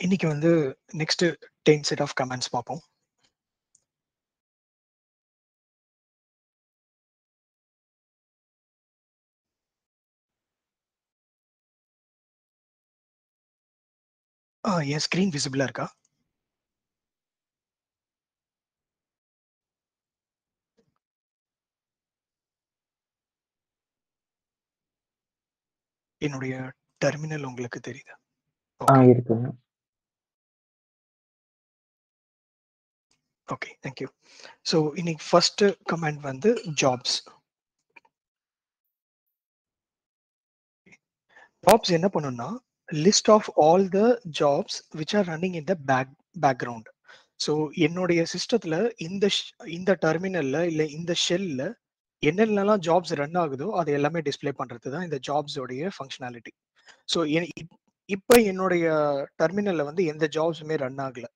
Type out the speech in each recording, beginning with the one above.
இன்னைக்கு வந்து next 10 set of comments பார்ப்போம். ஆ என் ஸ்க்ரீன் விசிபிளாக இருக்கா? என்னுடைய டெர்மினல் உங்களுக்கு தெரியுதா? ஆ. இருக்குங்க. ஓகே. Thank you. ஸோ இன்னைக்கு ஃபர்ஸ்ட் கமெண்ட் வந்து ஜாப்ஸ். ஜாப்ஸ் என்ன பண்ணும்னா, list of all the jobs which are running in the back background. So என்னுடைய சிஸ்டத்துல இந்த இந்த டெர்மினல்ல இல்ல இந்த ஷெல்ல என்னென்னலாம் ஜாப்ஸ் ரன் ஆகுதோ அது எல்லாமே டிஸ்ப்ளே பண்றது தான் இந்த ஜாப்ஸ் உடைய ஃபங்ஷனாலிட்டி. ஸோ இப்போ என்னுடைய டெர்மினலில் வந்து எந்த ஜாப்ஸுமே ரன் ஆகல.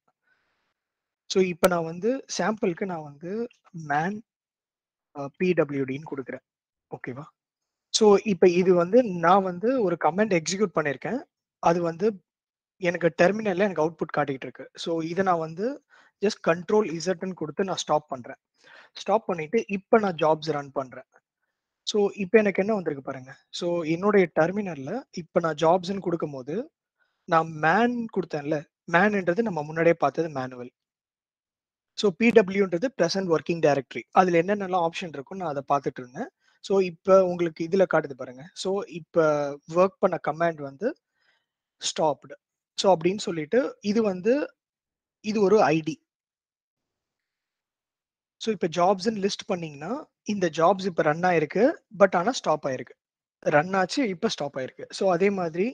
ஸோ இப்போ நான் வந்து சாம்பிளுக்கு நான் வந்து மேன் பிடபிள்யூடின்னு கொடுக்குறேன் ஓகேவா? ஸோ இப்போ இது வந்து நான் வந்து ஒரு கமெண்ட் எக்ஸிக்யூட் பண்ணியிருக்கேன். அது வந்து எனக்கு டெர்மினலில் எனக்கு அவுட்புட் காட்டிகிட்டு இருக்கு. ஸோ இதை நான் வந்து ஜஸ்ட் கண்ட்ரோல் இசட்னு கொடுத்து நான் ஸ்டாப் பண்ணுறேன் ஸ்டாப் பண்ணிட்டு இப்போ நான் ஜாப்ஸ் ரன் பண்ணுறேன் ஸோ இப்போ எனக்கு என்ன வந்திருக்கு பாருங்க. ஸோ என்னுடைய டெர்மினல்ல இப்போ நான் ஜாப்ஸ்ன்னு குடுக்கும்போது, நான் மேன் கொடுத்தேன்ல மேன்ன்றது நம்ம முன்னாடியே பார்த்தது மேனுவல். ஸோ பிடபிள்யூன்றது ப்ரெசன்ட் ஒர்க்கிங் டைரக்டரி. அதில் என்னென்னலாம் ஆப்ஷன் இருக்கும் நான் அதை பார்த்துட்டு இருந்தேன். ஸோ இப்போ உங்களுக்கு இதில் காட்டுது பாருங்க. ஸோ இப்போ ஒர்க் பண்ண கமாண்ட் வந்து ஸ்டாப்டு ஸோ அப்படின்னு சொல்லிட்டு இது வந்து இது ஒரு ஐடி. ஸோ இப்ப ஜாப்ஸ்ன்னு லிஸ்ட் பண்ணீங்கன்னா, இந்த ஜாப்ஸ் இப்ப ரன் ஆயிருக்கு. பட் ஆனா ஸ்டாப் ஆயிருக்கு. ரன் ஆச்சு, இப்ப ஸ்டாப் ஆயிருக்கு. ஸோ அதே மாதிரி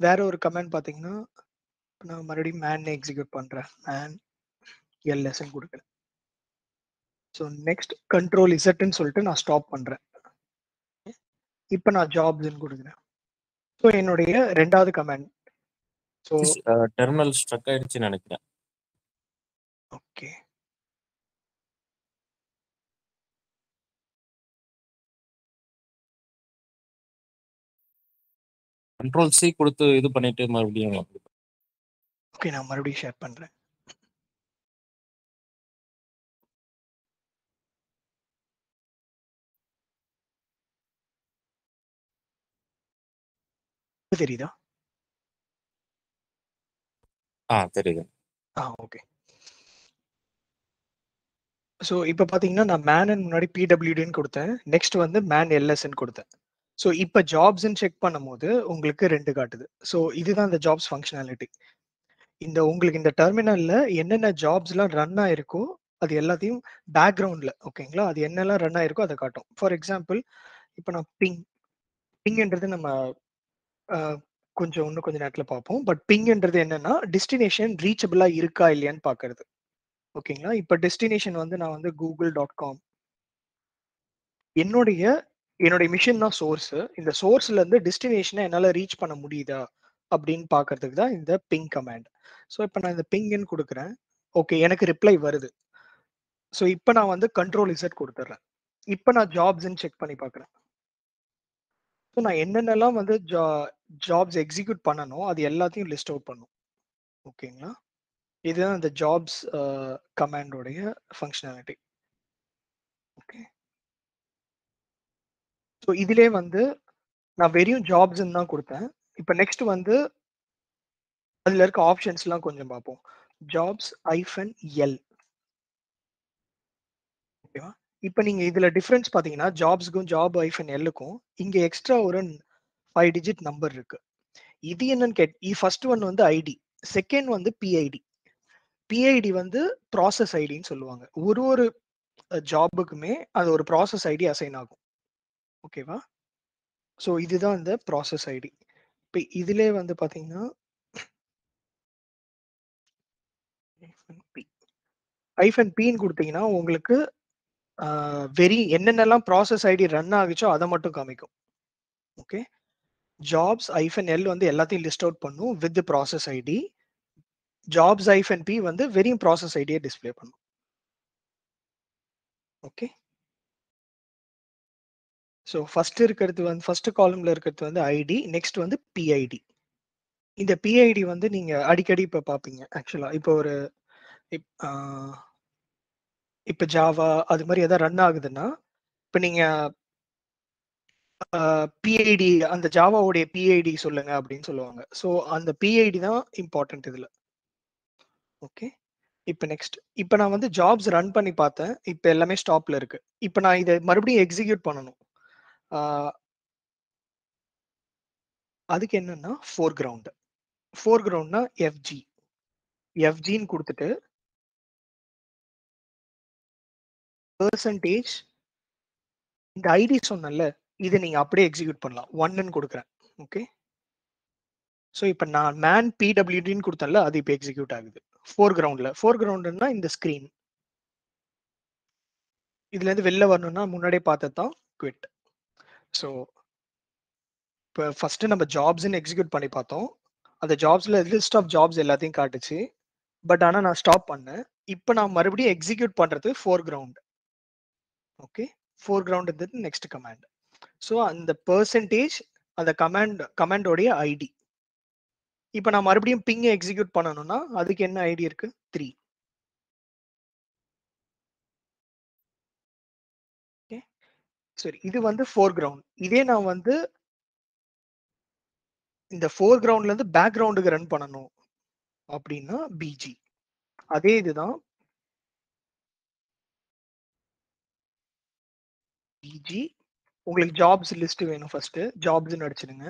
வேற ஒரு கமாண்ட் பார்த்தீங்கன்னா, நான் மறுபடியும் மேன் எக்ஸிக்யூட் பண்றேன். மேன் எல்எஸ்ன்னு குடுக்குறேன். ஸோ நெக்ஸ்ட் கண்ட்ரோல் இசட்ன்னு சொல்லிட்டு நான் ஸ்டாப் பண்றேன். இப்ப நான் ஜாப்ஸ்ன்னு குடுக்குறேன். ஸோ என்னுடைய 2வது கமாண்ட். ஸோ டெர்மினல் ஸ்ட்ரக் ஆயிடுச்சுன்னு நெனைக்கிறேன். ஓகே. கண்ட்ரோல் சி குடுத்து இது பண்ணிட்டு மறுபடியும் ஓகே. நான் மறுபடியும் ஷேர் பண்றேன். தெரியுதா? ஆ தெரியுது. ஆ ஓகே. ஸோ இப்ப பார்த்தீங்கன்னா, நான் மேன்னு முன்னாடி பிடபிள்யூடின்னு குடுத்தேன். நெக்ஸ்ட் வந்து மேன் எல்எஸ்ன்னு குடுத்தேன். ஸோ இப்போ ஜாப்ஸ்ன்னு செக் பண்ணும்போது உங்களுக்கு ரெண்டு காட்டுது. ஸோ இதுதான் இந்த ஜாப்ஸ் ஃபங்க்ஷனாலிட்டி இந்த உங்களுக்கு இந்த டெர்மினல்ல என்னென்ன ஜாப்ஸ்லாம் ரன் ஆயிருக்கோ, அது எல்லாத்தையும் பேக்கிரவுண்ட்ல ஓகேங்களா? அது என்னெல்லாம் ரன் ஆயிருக்கோ அதை காட்டும். ஃபார் எக்ஸாம்பிள் இப்போ நான் பிங் பிங்ன்றது நம்ம கொஞ்சம் இன்னும் கொஞ்சம் நேரத்தில் பார்ப்போம். பட் பிங்ன்றது என்னன்னா, டெஸ்டினேஷன் ரீச்சபிளா இருக்கா இல்லையான்னு பார்க்கறது. ஓகேங்களா? இப்போ டெஸ்டினேஷன் வந்து நான் வந்து கூகுள் டாட் காம் என்னுடைய என்னுடைய மிஷின் தான் சோர்ஸ். இந்த சோர்ஸ்ல இருந்து டெஸ்டினேஷனை என்னால் ரீச் பண்ண முடியுதா? அப்படின்னு பார்க்கறதுக்கு தான் இந்த பிங் கமாண்ட். ஸோ இப்போ நான் இந்த பிங்ன்னு கொடுக்குறேன் ஓகே. எனக்கு ரிப்ளை வருது. ஸோ இப்போ நான் வந்து கண்ட்ரோல் இசட் கொடுத்துட்றேன் இப்போ நான் ஜாப்ஸ்ன்னு செக் பண்ணி பார்க்குறேன். ஸோ நான் என்னென்னலாம் வந்து ஜா ஜாப்ஸ் எக்ஸிக்யூட் பண்ணனோ, அது எல்லாத்தையும் லிஸ்ட் அவுட் பண்ணும். ஓகேங்களா? இதுதான் இந்த jobs uh functionality okay. So இதிலே வந்து நான் வெறும் ஜாப்ஸ்ன்னு தான் கொடுத்தேன் இப்போ நெக்ஸ்ட் வந்து அதில் இருக்க ஆப்ஷன்ஸ்லாம் கொஞ்சம் பார்ப்போம். Jobs hyphen L. ஓகேவா? இப்போ நீங்கள் இதில் டிஃப்ரென்ஸ் பார்த்தீங்கன்னா, ஜாப்ஸ்க்கும் ஜாப் ஐஃபன் எல்லுக்கும் இங்கே எக்ஸ்ட்ரா ஒரு ஃபைவ் டிஜிட் நம்பர் இருக்கு. இது என்னன்னு கேட் இ ஃபர்ஸ்ட் ஒன் வந்து ஐடி. செகண்ட் வந்து பிஐடி. பிஐடி வந்து ப்ராசஸ் ஐடின்னு சொல்லுவாங்க. ஒரு ஒரு ஜாபுக்குமே அது ஒரு ப்ராசஸ் ஐடி அசைன் ஆகும். ஓகேவா? ஸோ இதுதான் இந்த ப்ராசஸ் ஐடி. இப்போ இதிலயே வந்து பார்த்தீங்கன்னா ஐஃபன் பி. பின்னு கொடுத்தீங்கன்னா உங்களுக்கு வெரி என்னென்னலாம் ப்ராசஸ் ஐடி ரன் ஆகுச்சோ அதை மட்டும் காமிக்கும். ஓகே. ஜாப்ஸ் ஐஃபன் எல் வந்து எல்லாத்தையும் லிஸ்ட் அவுட் பண்ணும் with process ID. Jobs hyphen P வந்து வெறும் ப்ராசஸ் ஐடியை டிஸ்ப்ளே பண்ணும். ஓகே. ஸோ ஃபர்ஸ்ட் இருக்கிறது வந்து ஃபர்ஸ்ட் காலம்ல இருக்கிறது வந்து ஐடி. நெக்ஸ்ட் வந்து பிஐடி. இந்த பிஐடி வந்து நீங்க அடிக்கடி இப்போ பார்ப்பீங்க ஆக்சுவலா இப்போ ஒரு இப்போ ஜாவா அது மாதிரி எதாவது ரன் ஆகுதுன்னா, இப்போ நீங்க பிஐடி அந்த ஜாவாவுடைய பிஐடி சொல்லுங்க அப்படின்னு சொல்லுவாங்க. ஸோ அந்த பிஐடி தான் இம்பார்ட்டன்ட் இதுல. ஓகே. இப்போ நெக்ஸ்ட். இப்போ நான் வந்து ஜாப்ஸ் ரன் பண்ணி பார்த்தேன். இப்போ எல்லாமே ஸ்டாப்ல இருக்கு. இப்போ நான் இதை மறுபடியும் எக்ஸிக்யூட் பண்ணணும். அதுக்கு என்னன்னா ஃபோர் கிரவுண்ட் ஃபோர் கிரவுண்ட்னா எஃப்ஜி. எஃப்ஜின்னு கொடுத்துட்டு பர்சன்டேஜ் இந்த ஐடி சொன்னேன்ல, இதை நீங்க அப்படியே எக்ஸிக்யூட் பண்ணலாம். 1ன்னு கொடுக்குறேன் ஓகே. ஸோ இப்போ நான் மேன் பிடபிள்யூடின்னு கொடுத்தேன்ல அது இப்போ எக்ஸிக்யூட் ஆகுது. ஃபோர் கிரவுண்ட்ல ஃபோர் கிரவுண்டுன்னா இந்த ஸ்க்ரீன். இதுலேருந்து வெளில வரணும்னா முன்னாடியே பார்த்தது தான் குவிட். ஸோ இப்போ ஃபர்ஸ்ட் நம்ம ஜாப்ஸ்ன்னு எக்ஸிக்யூட் பண்ணி பார்த்தோம். அந்த ஜாப்ஸ்ல லிஸ்ட் ஆஃப் ஜாப்ஸ் எல்லாத்தையும் காட்டுச்சு. பட் ஆனால் நான் ஸ்டாப் பண்ணேன். இப்போ நான் மறுபடியும் execute foreground okay. Fore ஃபோர்கிரவுண்ட்ன்றது நெக்ஸ்ட் கமாண்ட். ஸோ அந்த பர்சன்டேஜ் அந்த கமாண்ட் கமாண்டோடைய ஐடி. இப்போ நான் மறுபடியும் பிங்கை எக்ஸிக்யூட் பண்ணணும்னா, அதுக்கு என்ன ஐடி இருக்கு? த்ரீ சரி. இது வந்து ஃபோர் கிரவுண்ட் இதே நான் வந்து இந்த ஃபோர் கிரவுண்ட்ல இருந்து பேக்ரவுண்டுக்கு ரன் பண்ணணும். அப்படின்னா பிஜி. அதே இதுதான். பிஜி. உங்களுக்கு ஜாப்ஸ் லிஸ்ட் வேணும் ஃபர்ஸ்ட். ஜாப்ஸ் அடிச்சிடுங்க.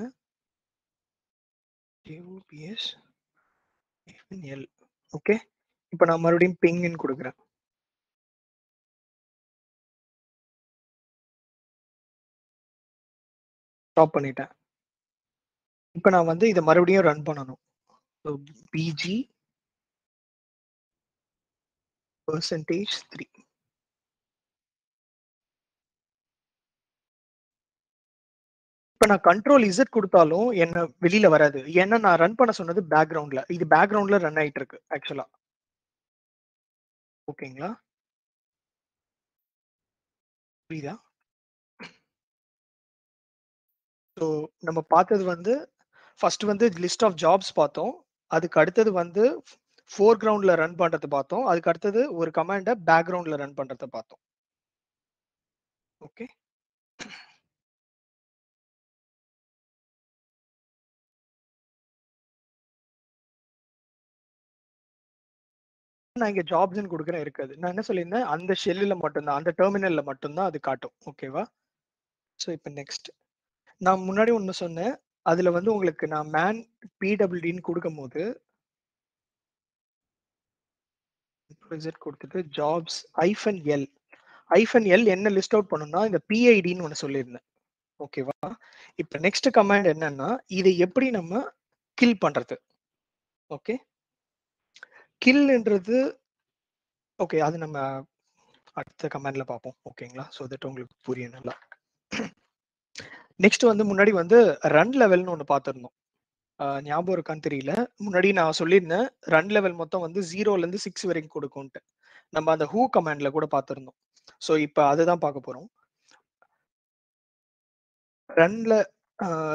ஓகே. இப்ப நான் மறுபடியும் பிங்ன்னு குடுக்குறேன். ஸ்டாப் பண்ணிட்டேன். இப்போ நான் வந்து இதை மறுபடியும் ரன் பண்ணணும். பிஜி பர்சன்டேஜ் த்ரீ இப்போ நான் கண்ட்ரோல் இசட் கொடுத்தாலும் என்ன வெளியில வராது. ஏன்னா நான் ரன் பண்ண சொன்னது பேக்ரவுண்ட்ல இது பேக்ரவுண்ட்ல ரன் ஆயிட்டு இருக்கு ஆக்சுவலா. ஓகேங்களா? புரியுதா? ஸோ நம்ம பார்த்தது வந்து ஃபர்ஸ்ட் வந்து லிஸ்ட் ஆஃப் ஜாப்ஸ் பார்த்தோம். அதுக்கு அடுத்தது வந்து ஃபோர் கிரவுண்டில் ரன் பண்ணுறது பார்த்தோம். அதுக்கு அடுத்தது ஒரு கமாண்டை பேக்ரவுண்டில் ரன் பண்ணுறத பார்த்தோம். ஓகே. நான் இங்கே ஜாப்ஸ்ன்னு கொடுக்குறேன் இருக்குது நான் என்ன சொல்லியிருந்தேன், அந்த ஷெல்லில் மட்டும்தான் அந்த டெர்மினலில் மட்டும்தான் அது காட்டும். ஓகேவா? ஸோ இப்போ நெக்ஸ்ட். நான் முன்னாடி ஒன்று சொன்னேன். அதுல வந்து உங்களுக்கு நான் மேன் பிடபிள்யூடின்னு கொடுக்கும் போது கொடுத்துட்டு ஜாப்ஸ் ஐஃபன் எல். ஐஃபன் எல் என்ன லிஸ்ட் அவுட் பண்ணணும்னா இந்த பிஐடின்னு ஒன்று சொல்லியிருந்தேன். ஓகேவா? இப்போ நெக்ஸ்ட் கமாண்ட் என்னன்னா, இதை எப்படி நம்ம கில் பண்றது? ஓகே. கில்ன்றது ஓகே. அது நம்ம அடுத்த கமாண்ட்ல பார்ப்போம். ஓகேங்களா? ஸோ தட் உங்களுக்கு புரியும் நல்லா. நெக்ஸ்ட் வந்து முன்னாடி வந்து ரன் லெவல்னு ஒன்று பார்த்துருந்தோம் ஞாபகம் இருக்கான்னு தெரியல. முன்னாடி நான் சொல்லியிருந்தேன். ரன் லெவல் மொத்தம் வந்து 0லேருந்து 6 வரைக்கும் கொடுக்கும்ன்ட்டு. நம்ம அந்த ஹூ கமாண்ட்ல கூட பார்த்துருந்தோம் ஸோ இப்போ அதுதான் பார்க்க போகிறோம் ரன்ல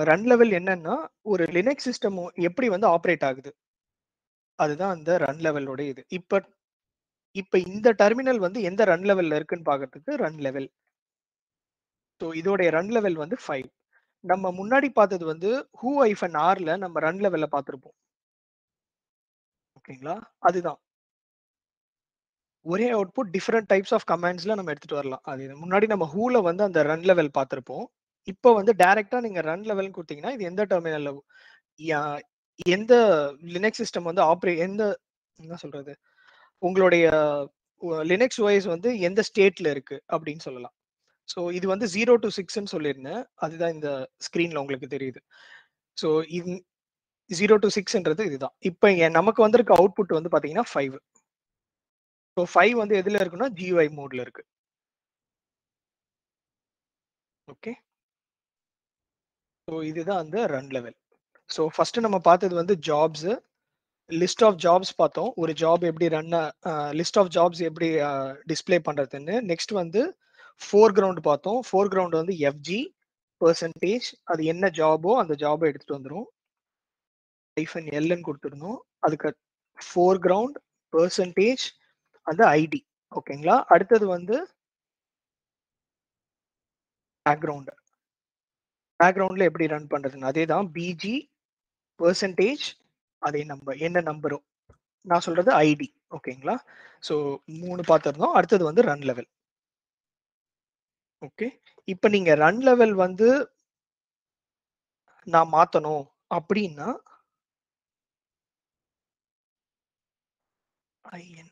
ரன் லெவல் என்னன்னா, ஒரு லினக்ஸ் சிஸ்டம் எப்படி வந்து ஆப்ரேட் ஆகுது? அதுதான் அந்த ரன் லெவலோட இது. இப்போ இப்போ இந்த டெர்மினல் வந்து எந்த ரன் லெவல்ல இருக்குன்னு பார்க்கறதுக்கு ரன் லெவல். ஸோ இதோடைய ரன் லெவல் வந்து ஃபைவ் நம்ம முன்னாடி பார்த்தது வந்து ஹூ ஐஃபன் ஆர்ல நம்ம ரன் லெவல்ல பார்த்துருப்போம் ஓகேங்களா? அதுதான். ஒரே அவுட்புட் டிஃப்ரெண்ட் டைப்ஸ் ஆஃப் கமாண்ட்ஸ்ல நம்ம எடுத்துட்டு வரலாம். அது முன்னாடி நம்ம ஹூல வந்து அந்த ரன் லெவல் பார்த்துருப்போம் இப்போ வந்து டைரக்டா நீங்க ரன் லெவல் கொடுத்தீங்கன்னா இது எந்த டெர்மினல்ல எந்த லினக்ஸ் சிஸ்டம் வந்து ஆப்பரே எந்த என்ன சொல்றது? உங்களுடைய லினக்ஸ் ஓஎஸ் வந்து எந்த ஸ்டேட்ல இருக்கு அப்படின்னு சொல்லலாம். ஸோ இது வந்து ஜீரோ டு சிக்ஸ்ன்னு சொல்லியிருந்தேன். அதுதான் இந்த ஸ்க்ரீனில் உங்களுக்கு தெரியுது. ஸோ இது 0 டூ சிக்ஸ்ன்றது இதுதான். இப்போ நமக்கு வந்திருக்க அவுட்புட் வந்து பார்த்தீங்கன்னா ஃபைவ் ஸோ ஃபைவ் வந்து எதுல இருக்குன்னா, ஜிஒய் மோடில் இருக்கு. ஓகே. ஸோ இதுதான் அந்த ரன் லெவல். ஸோ ஃபர்ஸ்ட் நம்ம பார்த்தது வந்து ஜாப்ஸ். லிஸ்ட் ஆஃப் ஜாப்ஸ் பார்த்தோம். ஒரு ஜாப் எப்படி ரன் லிஸ்ட் ஆஃப் ஜாப்ஸ் எப்படி டிஸ்பிளே பண்ணுறதுன்னு பண்றதுன்னு. நெக்ஸ்ட் வந்து ஃபோர் கிரவுண்ட் பார்த்தோம். ஃபோர் கிரவுண்ட் வந்து எஃப்ஜி பர்சன்டேஜ் அது என்ன ஜாபோ அந்த ஜாபை எடுத்துட்டு வந்துடும் ஐஃபன் எல்ன்னு கொடுத்துருந்தோம் அதுக்கு ஃபோர் கிரவுண்ட் பர்சன்டேஜ் அந்த ஐடி ஓகேங்களா? அடுத்தது வந்து பேக்ரவுண்டு பேக்ரவுண்டில் எப்படி ரன் பண்ணுறதுன்னு அதே தான் பிஜி பர்சன்டேஜ் அதே நம்பர் என்ன நம்பரும் நான் சொல்கிறது ஐடி ஓகேங்களா? ஸோ மூணு பார்த்துருந்தோம். அடுத்தது வந்து ரன் லெவல் ஓகே. இப்போ நீங்க ரன் லெவல் வந்து நான் மாத்தணும் அப்படின்னா ஐஎன்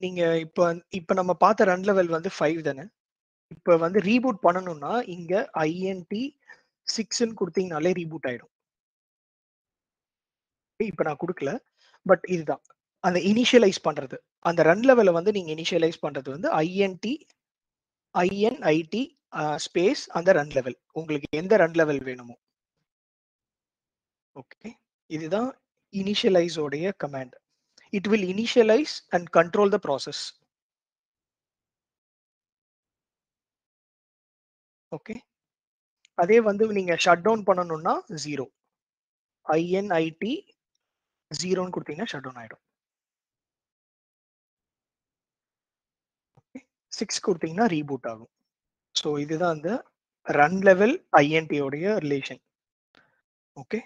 நீங்க இப்ப இப்ப நம்ம பார்த்த ரன் லெவல் வந்து ஃபைவ் தானே? இப்ப வந்து ரீபூட் பண்ணணும்னா இங்க ஐஎன்டி சிக்ஸ்ன்னு கொடுத்தீங்கனாலே ரீபூட் ஆயிடும். இப்ப நான் கொடுக்கல. பட் இதுதான். அந்த இனிஷியலைஸ் பண்றது. அந்த ரன் லெவலை வந்து நீங்க இனிஷியலைஸ் பண்றது வந்து ஐஎன்டி ஐஎன்ஐடி ஸ்பேஸ் அந்த ரன் லெவல் உங்களுக்கு எந்த ரன் லெவல் வேணுமோ. ஓகே இதுதான் இனிஷியலைஸோடைய command it will initialise and control the process okay. அதே வந்து நீங்க ஷட் டவுன் பண்ணணும்னா ஜீரோ ஐஎன்ஐடி ஜீரோன்னு கொடுத்தீங்கன்னா ஷட் டவுன் ஆயிடும். சிக்ஸ் கொடுத்தீங்கன்னா ரீபூட் ஆகும். ஸோ இதுதான் அந்த ரன் லெவல் ஐஎன்டியோடைய ரிலேஷன் ஓகே.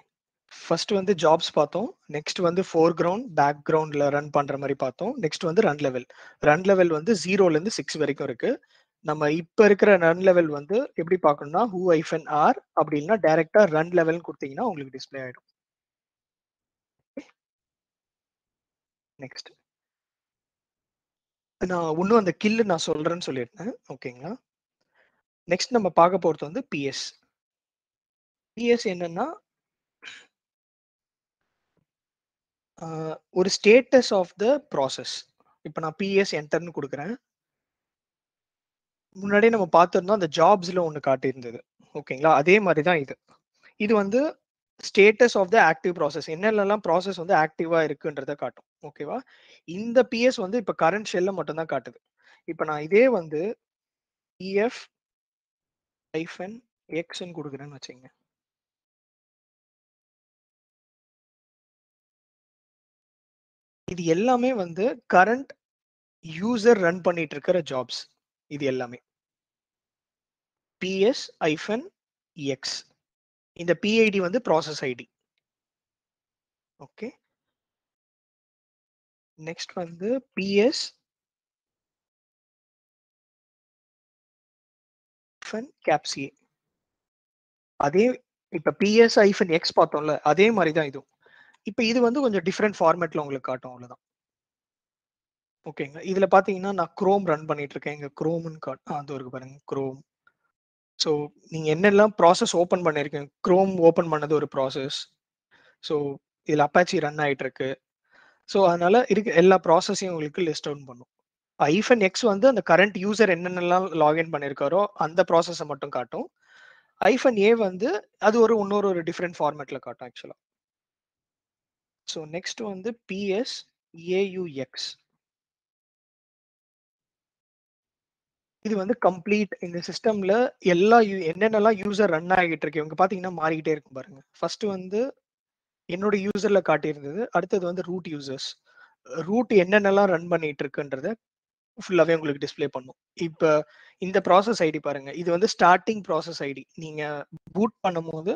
ஃபர்ஸ்ட் வந்து ஜாப்ஸ் பார்த்தோம். நெக்ஸ்ட் வந்து ஃபோர் கிரவுண்ட் பேக் கிரவுண்ட்ல ரன் பண்ற மாதிரி பார்த்தோம். நெக்ஸ்ட் வந்து ரன் லெவல் ரன் லெவல் வந்து ஜீரோல இருந்து சிக்ஸ் வரைக்கும் இருக்கு. நம்ம இப்ப இருக்கிற ரன் லெவல் வந்து எப்படி பார்க்கணும்னா ஹூ ஐஃபன் ஆர் அப்படின்னா டைரக்டா ரன் லெவல் கொடுத்தீங்கன்னா உங்களுக்கு டிஸ்பிளே ஆயிடும். நெக்ஸ்ட் நான் இன்னும் அந்த கில்லு நான் சொல்றேன்னு சொல்லியிருந்தேன். ஓகேங்களா? நெக்ஸ்ட் நம்ம பார்க்க போறது வந்து பிஎஸ் பிஎஸ் என்னன்னா ஒரு ஸ்டேட்டஸ் ஆஃப் த ப்ராசஸ் இப்போ நான் பிஎஸ் என்டர்னு கொடுக்குறேன். முன்னாடியே நம்ம பார்த்துருந்தோம் அந்த ஜாப்ஸ்ல ஒன்று காட்டியிருந்தது. ஓகேங்களா? அதே மாதிரி தான் இது. இது வந்து status of the active process என்னென்னலாம் ப்ராசஸ் வந்து ஆக்டிவா இருக்குன்றத காட்டும். ஓகேவா? இந்த பிஎஸ் வந்து இப்போ கரண்ட் ஷெல்ல மட்டும்தான் காட்டுது. இப்போ நான் இதே வந்து இஎஃப் ஐஃபன் எக்ஸ்ன்னு கொடுக்குறேன்னு வச்சுங்க இது எல்லாமே வந்து கரண்ட் யூசர் ரன் பண்ணிட்டு இருக்கிற ஜாப்ஸ் இது எல்லாமே. பிஎஸ் ஐஃபன் எக்ஸ் இந்த பிஐடி வந்து ப்ராசஸ் ஐடி ஓகே நெக்ஸ்ட் வந்து பிஎஸ் கேப்சிஏ அதே இப்ப பிஎஸ் ஐஃபன் எக்ஸ் பார்த்தோம்ல அதே மாதிரி தான் இதுவும். இப்போ இது வந்து கொஞ்சம் டிஃப்ரெண்ட் ஃபார்மேட்ல உங்களுக்கு காட்டும் அவ்வளவுதான். ஓகேங்க இதுல பாத்தீங்கன்னா நான் குரோம் ரன் பண்ணிட்டு இருக்கேன். இங்க குரோம்னு காட் அது இருக்கு பாருங்க. குரோம் ஸோ நீங்கள் என்னெல்லாம் ப்ராசஸ் ஓப்பன் பண்ணியிருக்கீங்க க்ரோம் ஓப்பன் பண்ணது ஒரு ப்ராசஸ் ஸோ இதில் அப்பாச்சி ரன் ஆகிட்டு இருக்கு ஸோ அதனால இருக்கு எல்லா ப்ராசஸையும் உங்களுக்கு லிஸ்ட் அவுட் பண்ணும். ஐஃபன் எக்ஸ் வந்து அந்த கரண்ட் யூசர் என்னென்னலாம் லாகின் பண்ணியிருக்காரோ அந்த ப்ராசஸை மட்டும் காட்டும். ஐஃபன் ஏ வந்து அது ஒரு இன்னொரு ஒரு டிஃப்ரெண்ட் ஃபார்மேட்டில் காட்டும் ஆக்சுவலாக ஸோ நெக்ஸ்ட் வந்து பிஎஸ் ஏயுஎக்ஸ் இது வந்து கம்ப்ளீட் இந்த சிஸ்டம்ல எல்லா என்னென்னலாம் யூசர் ரன் ஆகிட்டு இருக்கு இவங்க பாத்தீங்கன்னா மாறிக்கிட்டே இருக்கும் பாருங்க. ஃபர்ஸ்ட் வந்து என்னோட யூசர்ல காட்டியிருந்தது அடுத்தது வந்து ரூட் யூசர்ஸ் ரூட் என்னென்னலாம் ரன் பண்ணிட்டு இருக்குன்றத ஃபுல்லாகவே உங்களுக்கு டிஸ்பிளே பண்ணும். இப்போ இந்த ப்ராசஸ் ஐடி பாருங்க இது வந்து ஸ்டார்டிங் ப்ராசஸ் ஐடி நீங்க பூட் பண்ணும்போது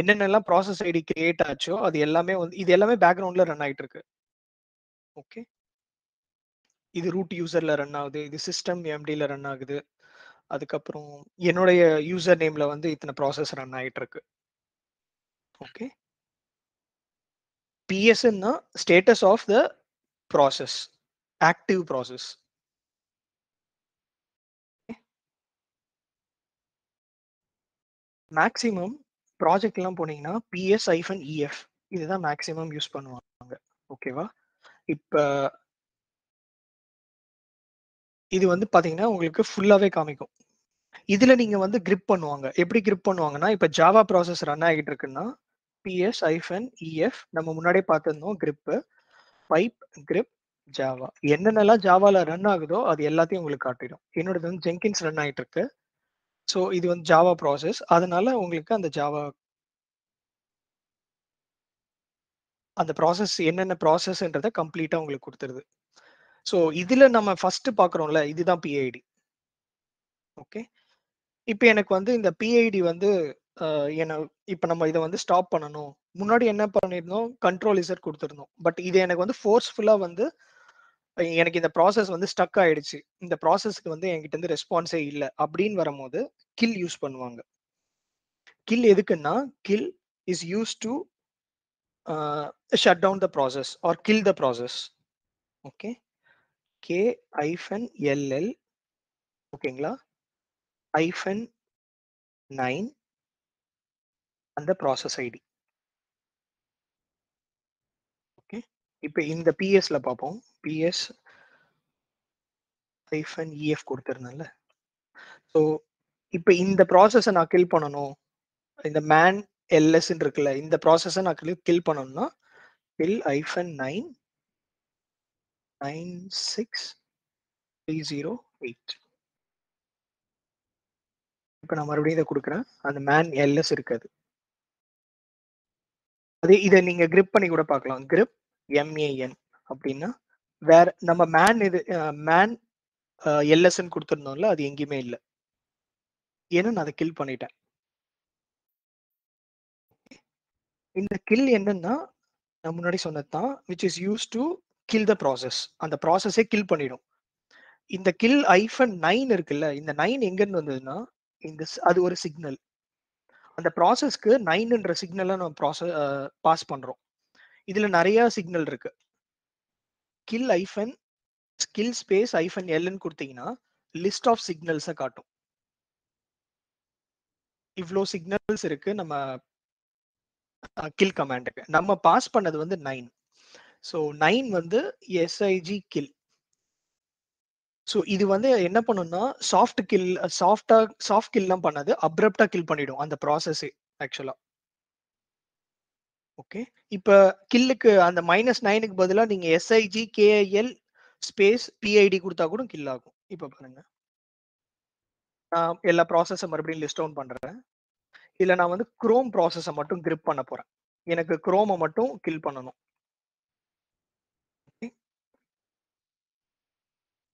என்னென்னலாம் ப்ராசஸ் ஐடி கிரியேட் ஆச்சோ அது எல்லாமே வந்து இது எல்லாமே பேக்ரவுண்ட்ல ரன் ஆகிட்டு இருக்கு. ஓகே இது ரூட் யூசர்ல ரன் ஆகுது இது சிஸ்டம் எம்டில ரன் ஆகுது. அதுக்கப்புறம் என்னுடைய யூசர் நேம்ல வந்து இத்தனை ப்ராசஸ் ரன் ஆகிட்டு இருக்கு okay பிஎஸ்ன்னா status of the process active process maximum ப்ராஜெக்ட்லாம் போனீங்கன்னா பிஎஸ் ஐஃபன் இஎஃப் இதுதான் மேக்ஸிமம் யூஸ் பண்ணுவாங்க. ஓகேவா இப்போ இது வந்து பாத்தீங்கன்னா உங்களுக்கு ஃபுல்லாவே காமிக்கும். இதுல நீங்க வந்து கிரிப் பண்ணுவாங்க. எப்படி கிரிப் பண்ணுவாங்கன்னா இப்ப ஜாவா ப்ராசஸ் ரன் ஆகிட்டு இருக்குன்னா பிஎஸ் ஐஃபன் இஎஃப் நம்ம முன்னாடியே பார்த்துருந்தோம் கிரிப்பு பைப் கிரிப் ஜாவா என்னென்னலாம் ஜாவால ரன் ஆகுதோ அது எல்லாத்தையும் உங்களுக்கு காட்டிடும். என்னோடது வந்து ஜெங்கின்ஸ் ரன் ஆகிட்டு இருக்கு. ஸோ இது வந்து ஜாவா ப்ராசஸ் அதனால உங்களுக்கு அந்த ஜாவா அந்த ப்ராசஸ் என்னென்ன ப்ராசஸ்ன்றதை கம்ப்ளீட்டாக உங்களுக்கு கொடுத்துருது. ஸோ இதுல நம்ம ஃபர்ஸ்ட் பாக்குறோம்ல இதுதான் பிஐடி ஓகே இப்போ எனக்கு வந்து இந்த பிஐடி வந்து என்ன இப்போ நம்ம இதை வந்து ஸ்டாப் பண்ணணும். முன்னாடி என்ன பண்ணியிருந்தோம் கண்ட்ரோல் இசர் கொடுத்துருந்தோம். பட் இது எனக்கு வந்து ஃபோர்ஸ்ஃபுல்லாக வந்து எனக்கு இந்த ப்ராசஸ் வந்து ஸ்டக் ஆயிடுச்சு. இந்த ப்ராசஸ்க்கு வந்து என்கிட்ட இருந்து ரெஸ்பான்ஸே இல்லை. அப்படின்னு வரும்போது கில் யூஸ் பண்ணுவாங்க. கில் எதுக்குன்னா kill is use to shut down the process or kill the process okay K hyphen LL ஓகேங்களா? ஐஃபன் நைன் அந்த ப்ராசஸ் ஐடி ஓகே. இப்போ இந்த பிஎஸ்ல பார்ப்போம் பிஎஸ் ஐஃபன் இஎஃப் கொடுத்துருந்தேன்ல. ஸோ இப்போ இந்த ப்ராசஸை நான் கில் பண்ணணும். இந்த மேன் எல்எஸ் இருக்குல்ல இந்த ப்ராசஸை நான் கில் பண்ணணும்னா kill hyphen nine nine six three zero eight இப்போ நான் மறுபடியும் இதை கொடுக்குறேன். அந்த மேன் எல்எஸ் இருக்காது. அதே இதை நீங்க கிரிப் பண்ணி கூட பார்க்கலாம். கிரிப் எம்ஏஎன் அப்படின்னா வேற நம்ம மேன் இது மேன் எல்எஸ்ன்னு கொடுத்துருந்தோம்ல அது எங்கேயுமே இல்லை. ஏன்னா நான் அதை கில் பண்ணிட்டேன். இந்த கில் என்னன்னா நான் முன்னாடி சொன்னது தான் which is use to kill the process அந்த ப்ராசஸே கில் பண்ணிடும். இந்த கில் ஐஃபன் நைன் இருக்குல்ல இந்த நைன் எங்கன்னு வந்ததுன்னா இந்த அது ஒரு சிக்னல் அந்த ப்ராசஸ்க்கு நைன்ன்ற சிக்னலை நம்ம ப்ராசஸ் பாஸ் பண்றோம். இதுல நிறைய சிக்னல் இருக்கு. கில் ஐஃபன் ஸ்கில் ஸ்பேஸ் ஐஃபன் எல்னு கொடுத்தீங்கன்னா லிஸ்ட் ஆஃப் சிக்னல்ஸை காட்டும். இவ்வளோ சிக்னல்ஸ் இருக்கு நம்ம கில் கமாண்டுக்கு நம்ம பாஸ் பண்ணது வந்து நைன் ஸோ நைன் வந்து எஸ்ஐஜி கில் ஸோ இது வந்து என்ன பண்ணும்னா சாஃப்ட் கில் சாஃப்டா சாஃப்ட் கில்லாம் பண்ணாது அப்ரப்டா கில் பண்ணிடும் அந்த ப்ராசஸே ஆக்சுவலா ஓகே இப்போ கில்லுக்கு அந்த மைனஸ் நைனுக்கு பதிலாக நீங்கள் எஸ்ஐஜி கேஐஎல் ஸ்பேஸ் பிஐடி கொடுத்தா கூட கில் ஆகும். இப்போ பாருங்க. நான் எல்லா ப்ராசஸை மறுபடியும் லிஸ்ட் டவுன் பண்ணுறேன் இதில் நான் வந்து குரோம் ப்ராசஸை மட்டும் கிரிப் பண்ண போகிறேன் எனக்கு குரோமை மட்டும் கில் பண்ணணும்.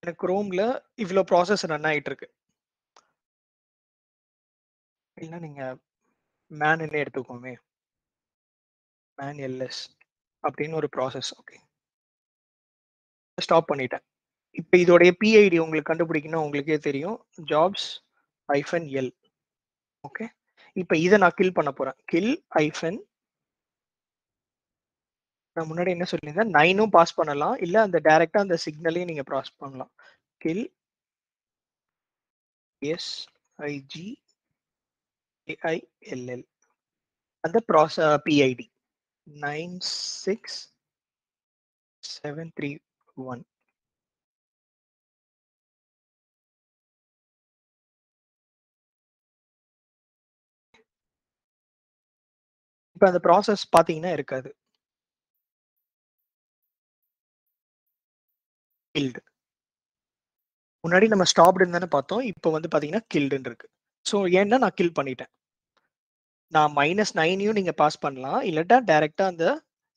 எனக்கு ரோம்ல இவ்வளோ ப்ராசஸ் ரன் ஆயிட்டு இருக்கு இல்லைன்னா நீங்க மேன் எடுத்துக்கோமே. மேன் எல்எஸ் அப்படின்னு ஒரு ப்ராசஸ் ஓகே ஸ்டாப் பண்ணிட்டேன். இப்போ இதோடைய பிஐடி உங்களுக்கு கண்டுபிடிக்கணும் உங்களுக்கே தெரியும். ஜாப்ஸ் ஐஃபன் எல் ஓகே இப்போ இதை நான் கில் பண்ண போறேன். கில் ஐஃபன் நான் முன்னாடி என்ன சொல்லியிருந்தேன்? நைனும் பாஸ் பண்ணலாம். இல்ல அந்த டைரக்டா அந்த சிக்னலையும் நீங்க ப்ராஸ் பண்ணலாம். கில் எஸ் ஐஜி ஏஐஎல்எல் அந்த process PID nine six seven three one இப்போ அந்த ப்ராசஸ் பார்த்தீங்கன்னா இருக்காது. கில்டு முன்னாடி நம்ம ஸ்டாப்டுன்னு தானே பார்த்தோம் இப்போ வந்து பார்த்தீங்கன்னா கில்டுன்னு இருக்கு. ஸோ ஏன்னா நான் கில் பண்ணிட்டேன். நான் மைனஸ் நைனையும் நீங்கள் பாஸ் பண்ணலாம். இல்லாட்டா டைரெக்டாக அந்த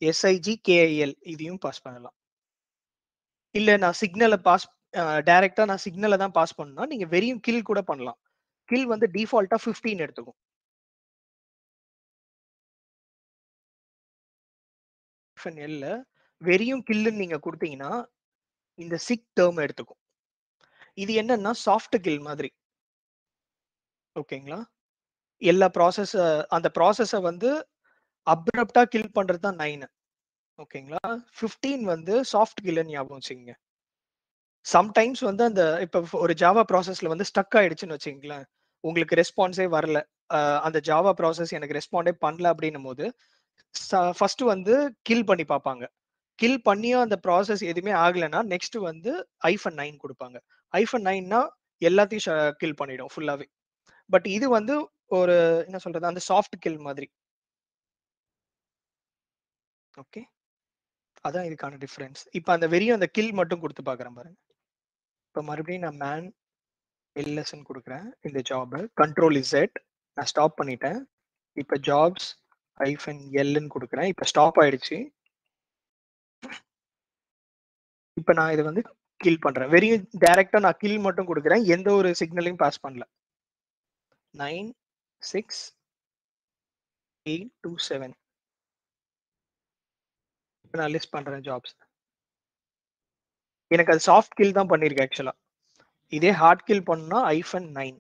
எஸ்ஐஜி கேஐஎல் இதையும் பாஸ் பண்ணலாம். இல்லை நான் சிக்னலை பாஸ் டைரெக்டாக நான் சிக்னலை தான் பாஸ் பண்ணா நீங்கள் வெறியும் கில் கூட பண்ணலாம். கில் வந்து டிஃபால்ட்டாக ஃபிஃப்டீன் எடுத்துக்கும். எல்ல வெறியும் கில்லுன்னு நீங்க கொடுத்தீங்கன்னா இந்த சிக் டேர்ம் எடுத்துக்கும். இது என்னன்னா சாஃப்ட் கில் மாதிரி. ஓகேங்களா? எல்லா ப்ராசஸ் அந்த ப்ராசஸை வந்து அப்ரப்டா கில் பண்றது தான் நைனு ஓகேங்களா? 15 வந்து சாஃப்ட் கில்லுன்னு ஞாபகம் வச்சுக்கோங்க. சம்டைம்ஸ் வந்து அந்த இப்போ ஒரு ஜாவா ப்ராசஸ்ல வந்து ஸ்டக் ஆயிடுச்சுன்னு வச்சுங்களேன் உங்களுக்கு ரெஸ்பான்ஸே வரல. அந்த ஜாவா ப்ராசஸ் எனக்கு ரெஸ்பாண்டே பண்ணல அப்படின்னும் போது ஃபர்ஸ்ட் வந்து கில் பண்ணி பார்ப்பாங்க. கில் பண்ணியும் அந்த ப்ராசஸ் எதுவுமே ஆகலைன்னா நெக்ஸ்ட் வந்து ஐஃபன் நைன் கொடுப்பாங்க. ஐஃபன் நைன்னா எல்லாத்தையும் கில் பண்ணிடும் ஃபுல்லாவே பட் இது வந்து ஒரு என்ன சொல்றது அந்த சாஃப்ட் கில் மாதிரி. ஓகே அதான் இதுக்கான டிஃபரன்ஸ் இப்போ அந்த வெறியும் அந்த கில் மட்டும் கொடுத்து பார்க்குறேன் பாருங்க. இப்போ மறுபடியும் நான் மேன் எல்எஸ்ன்னு கொடுக்குறேன். இந்த ஜாபை கண்ட்ரோல் இசட் நான் ஸ்டாப் பண்ணிட்டேன். இப்போ ஜாப்ஸ் ஐஃபன் எல்லுன்னு கொடுக்குறேன். இப்போ ஸ்டாப் ஆயிடுச்சு. இப்போ நான் இதை வந்து கில் பண்றேன். வெறும் டைரக்டா நான் கில் மட்டும் கொடுக்குறேன். எந்த ஒரு சிக்னலையும் பாஸ் பண்ணல. Nine six eight two seven இப்போ நான் லிஸ்ட் பண்றேன் ஜாப்ஸ் எனக்கு அது சாஃப்ட் கில் தான் பண்ணியிருக்கேன் ஆக்சுவலா இதே ஹார்ட் கில் பண்ணா ஐஃபன் நைன்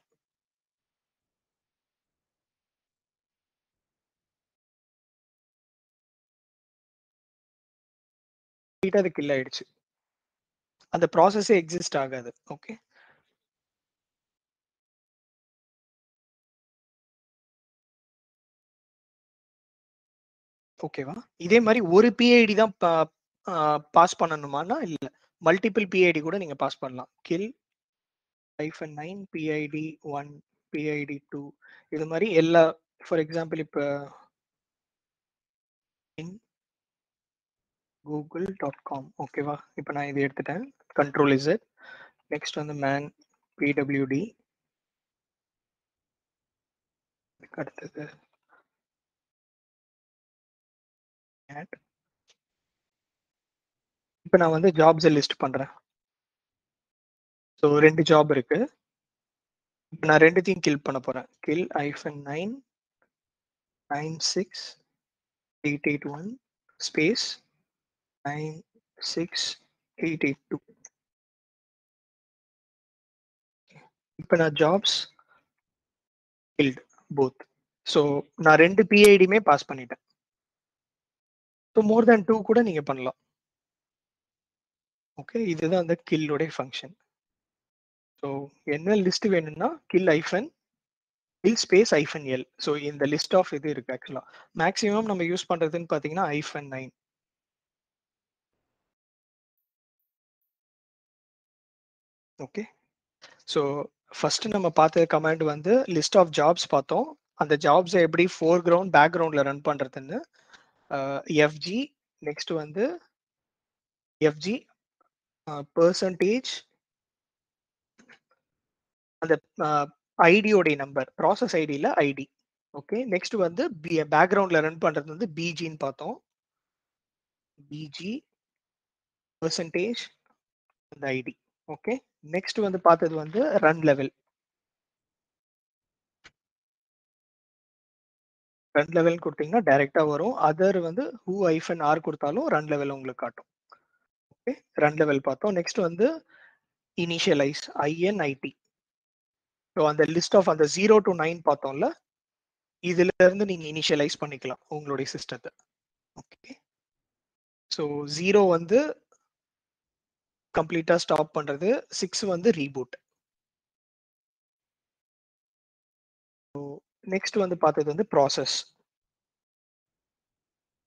அது கில் ஆயிடுச்சு. அந்த ப்ராசஸே எக்ஸிஸ்ட் ஆகாது. ஓகே ஓகேவா இதே மாதிரி ஒரு பிஐடி தான் பாஸ் பண்ணணுமானா இல்ல. மல்டிபிள் பிஐடி கூட நீங்க பாஸ் பண்ணலாம். Kill hyphen nine PID one PID two இது மாதிரி எல்லா ஃபார் எக்ஸாம்பிள் இப்போ கூகுள் டாட் காம் ஓகேவா இப்போ நான் இது எடுத்துட்டேன். கண்ட்ரோல் இஸ் இட் நெக்ஸ்ட் வந்து மேன் பிடபிள்யூடி அடுத்தது இப்போ நான் வந்து ஜாப்ஸை லிஸ்ட் பண்றேன். ஸோ ரெண்டு ஜாப் இருக்கு. இப்போ நான் ரெண்டுத்தையும் கில் பண்ண போறேன். Kill hyphen nine nine six eight eight one space nine six eight eight two இப்போ நான் ஜாப்ஸ் கில்ட் போத் ஸோ நான் ரெண்டு பிஐடியுமே பாஸ் பண்ணிட்டேன். ஸோ மோர் தேன் டூ கூட நீங்க பண்ணலாம். ஓகே இதுதான் அந்த கில்லோடைய ஃபங்க்ஷன் ஸோ என்ன லிஸ்ட் வேணும்னா kill hyphen kill space hyphen L so இந்த லிஸ்ட் ஆஃப் இது இருக்கு ஆக்சுவலாக மேக்ஸிமம் நம்ம யூஸ் பண்ணுறதுன்னு பார்த்தீங்கன்னா ஐஃபன் நைன் ஓகே ஸோ ஃபர்ஸ்ட் நம்ம பார்த்த கமாண்ட் வந்து லிஸ்ட் ஆஃப் ஜாப்ஸ் பார்த்தோம். அந்த ஜாப்ஸை எப்படி ஃபோர் கிரவுண்ட் பேக்ரவுண்ட்ல ரன் பண்றதுன்னு எஃப்ஜி நெக்ஸ்ட் வந்து எஃப்ஜி பர்சன்டேஜ் அந்த ஐடியோடைய நம்பர் ப்ராசஸ் ஐடியில் ஐடி ஓகே நெக்ஸ்ட் வந்து பேக்ரவுண்டில் ரன் பண்ணுறது வந்து பிஜின்னு பார்த்தோம். பிஜி பர்சன்டேஜ் அந்த ஐடி ஓகே. நெக்ஸ்ட் வந்து பார்த்தது வந்து ரன் லெவல். ரன் லெவல் கொடுத்தீங்கன்னா டைரெக்டாக வரும். அதர் வந்து ஹூ ஐஃபன் ஆர் கொடுத்தாலும் ரன் லெவல் உங்களுக்கு காட்டும். ஓகே. ரன் லெவல் பார்த்தோம். நெக்ஸ்ட் வந்து இனிஷியலைஸ் ஐஎன்ஐடி ஸோ அந்த லிஸ்ட் ஆஃப் அந்த ஜீரோ டு நைன் பார்த்தோம்ல இதுல இருந்து நீங்க இனிஷியலைஸ் பண்ணிக்கலாம் உங்களுடைய சிஸ்டத்தை ஓகே. ஸோ ஜீரோ வந்து கம்ப்ளீட்டா ஸ்டாப் பண்றது சிக்ஸ் வந்து ரீபூட் நெக்ஸ்ட் வந்து பார்த்தது வந்து ப்ராசஸ்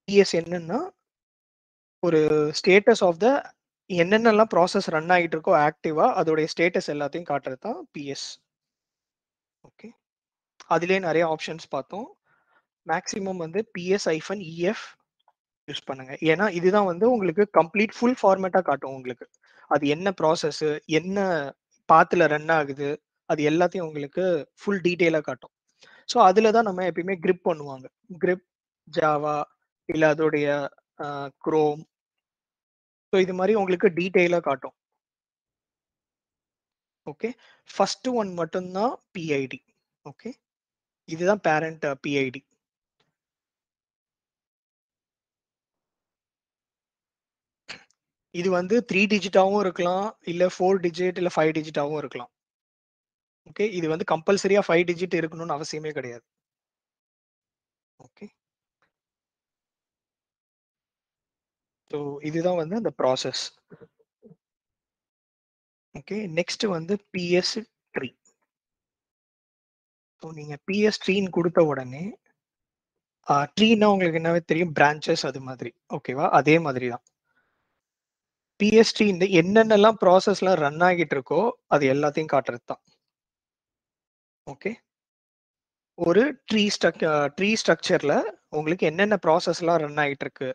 பிஎஸ் என்னன்னா ஒரு ஸ்டேட்டஸ் ஆஃப் த என்னென்னலாம் ப்ராசஸ் ரன் ஆகிட்டு இருக்கோ ஆக்டிவாக அதோடைய ஸ்டேட்டஸ் எல்லாத்தையும் காட்டுறது தான் பிஎஸ் ஓகே அதுலேயே நிறைய ஆப்ஷன்ஸ் பார்த்தோம். மேக்ஸிமம் வந்து பிஎஸ் ஐஃபன் இஎஃப் யூஸ் பண்ணுங்க. ஏன்னா இதுதான் வந்து உங்களுக்கு கம்ப்ளீட் ஃபுல் ஃபார்மேட்டாக காட்டும் உங்களுக்கு. அது என்ன ப்ராசஸ் என்ன பாத்துல ரன் ஆகுது அது எல்லாத்தையும் உங்களுக்கு ஃபுல் டீட்டெயிலாக காட்டும். ஸோ அதில் தான் நம்ம எப்பயுமே கிரிப் பண்ணுவாங்க. கிரிப் ஜாவா இல்லை அதோடைய குரோம் ஸோ இது மாதிரி உங்களுக்கு டீட்டெயிலாக காட்டும். ஓகே? ஃபர்ஸ்ட் ஒன் மட்டும்தான் பிஐடி ஓகே? இதுதான் பேரண்ட் பிஐடி இது வந்து த்ரீ டிஜிட்டாகவும் இருக்கலாம். இல்லை ஃபோர் டிஜிட் இல்லை ஃபைவ் டிஜிட்டாகவும் இருக்கலாம். ஓகே இது வந்து கம்பல்சரியாக ஃபைவ் டிஜிட் இருக்கணும்னு அவசியமே கிடையாது. ஓகே ஸோ இதுதான் வந்து அந்த ப்ராசஸ் ஓகே நெக்ஸ்ட் வந்து பிஎஸ் ட்ரீ ஸோ நீங்கள் பிஎஸ் ட்ரீன்னு கொடுத்த உடனே ட்ரீனா உங்களுக்கு என்னவே தெரியும்? பிரான்ச்சஸ் அது மாதிரி. ஓகேவா அதே மாதிரி தான். பிஎஸ்டி இந்த என்னென்னலாம் ப்ராசஸ்லாம் ரன் ஆகிட்டு இருக்கோ அது எல்லாத்தையும் காட்டுறது தான் ஓகே ஒரு ட்ரீ ஸ்ட்ரக் ட்ரீ ஸ்ட்ரக்சரில் உங்களுக்கு என்னென்ன ப்ராசஸ்லாம் ரன் ஆகிட்டு இருக்கு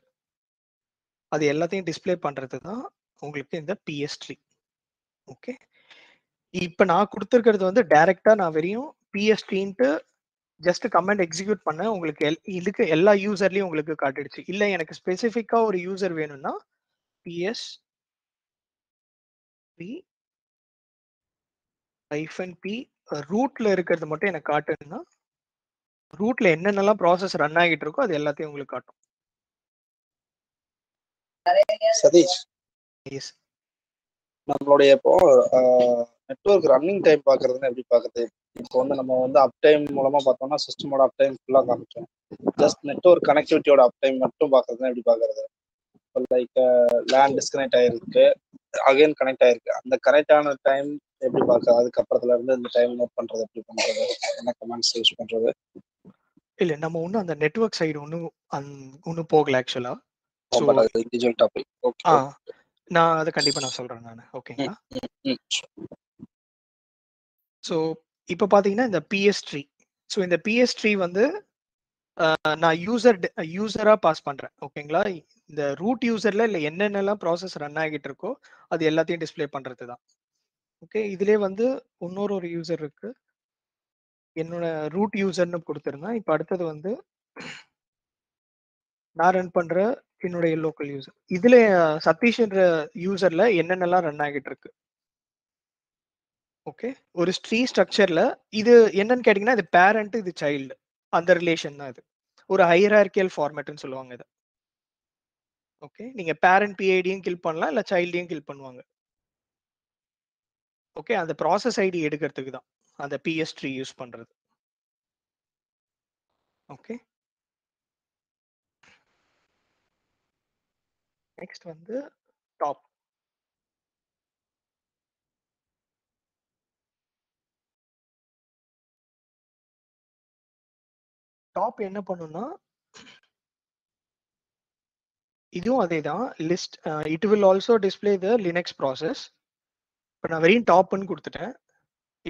அது எல்லாத்தையும் டிஸ்ப்ளே பண்ணுறது தான் உங்களுக்கு இந்த பிஎஸ்ட்ரி ஓகே இப்போ நான் கொடுத்துருக்கிறது வந்து டைரெக்டாக நான் வெறியும் பிஎஸ்டின்ட்டு ஜஸ்ட் கமெண்ட் எக்ஸிக்யூட் பண்ண உங்களுக்கு எல் இதுக்கு எல்லா யூசர்லையும் உங்களுக்கு காட்டிடுச்சு. இல்லை எனக்கு ஸ்பெசிஃபிக்காக ஒரு யூசர் வேணும்னா பிஎஸ் பி ஐஃபன் பி ரூட்ல இருக்கிறது மட்டும் எனக்கு காட்டுன்னா ரூட்ல என்னென்னலாம் ப்ராசஸ் ரன் ஆகிட்டு இருக்கோ அது எல்லாத்தையும் உங்களுக்கு காட்டும். சதீஷ். எஸ் நம்மளுடைய இப்போ நெட்வொர்க் ரன்னிங் டைம் பார்க்கறதுன்னு எப்படி பார்க்கறது? இப்போ வந்து நம்ம வந்து அப் டைம் மூலமா பார்த்தோம்னா சிஸ்டமோட அப் டைம் ஃபுல்லாக காமிச்சோம் ஜஸ்ட் நெட்வொர்க் கனெக்டிவிட்டியோட அப் டைம் மட்டும் பார்க்கறதுன்னு எப்படி பார்க்கறது? லைக் லேண்ட் டிஸ்கனெக்ட் ஆயிருக்கு. அகைன் கனெக்ட் ஆயிருக்கு. அந்த கனெக்ட் ஆன டைம் எப்படி பார்க்க அதுக்கப்புறத்துல இருந்து இந்த டைம் நோட் பண்றது எப்படி பண்றது என்ன கமெண்ட்ஸ் யூஸ் பண்றது. இல்ல நம்ம ஒன்றும் அந்த நெட்வொர்க் சைடு ஒன்றும் அந் ஒன்றும் போகல ஆக்சுவலா இண்டிவிஜுவல் டாபிக் ஓகே நான் அதை கண்டிப்பா நான் சொல்றேன் நான். ஓகேங்களா ஸோ இப்போ பார்த்தீங்கன்னா இந்த பிஎஸ் ட்ரீ ஸோ இந்த பிஎஸ் ட்ரீ வந்து நான் யூசர் யூசரா பாஸ் பண்றேன். ஓகேங்களா இந்த ரூட் யூசர்ல இல்லை என்னென்னலாம் ப்ராசஸ் ரன் ஆகிட்டு இருக்கோ அது எல்லாத்தையும் டிஸ்ப்ளே பண்றது தான் ஓகே இதுலேயே வந்து இன்னொரு ஒரு யூசர் இருக்கு. என்னோட ரூட் யூசர்னு கொடுத்துருந்தேன் இப்போ அடுத்தது வந்து நான் ரன் பண்ற என்னுடைய லோக்கல் யூசர் இதுல சதீஷ்ன்ற யூசர்ல என்னென்னலாம் ரன் ஆகிட்டு இருக்கு ஓகே ஒரு ஸ்ட்ரீ ஸ்ட்ரக்சர்ல இது என்னன்னு கேட்டிங்கன்னா இது பேரண்ட் இது சைல்டு அந்த ரிலேஷன் தான் இது. ஒரு ஹையரார்கியல் ஃபார்மேட்னு சொல்லுவாங்க இது. ஓகே. நீங்க பேரண்ட் பிஐடியும் கில் பண்ணலாம். இல்லை சைல்டையும் கில் பண்ணுவாங்க. ஓகே. அந்த ப்ராசஸ் ஐடி எடுக்கிறதுக்கு தான். அந்த பிஎஸ்ட்ரி யூஸ் பண்ணுறது ஓகே. நெக்ஸ்ட் வந்து டாப். டாப் என்ன பண்ணுன்னா இதுவும் அதே தான் list it will also display the Linux process இப்போ நான் வெறும் டாப்னு கொடுத்துட்டேன்.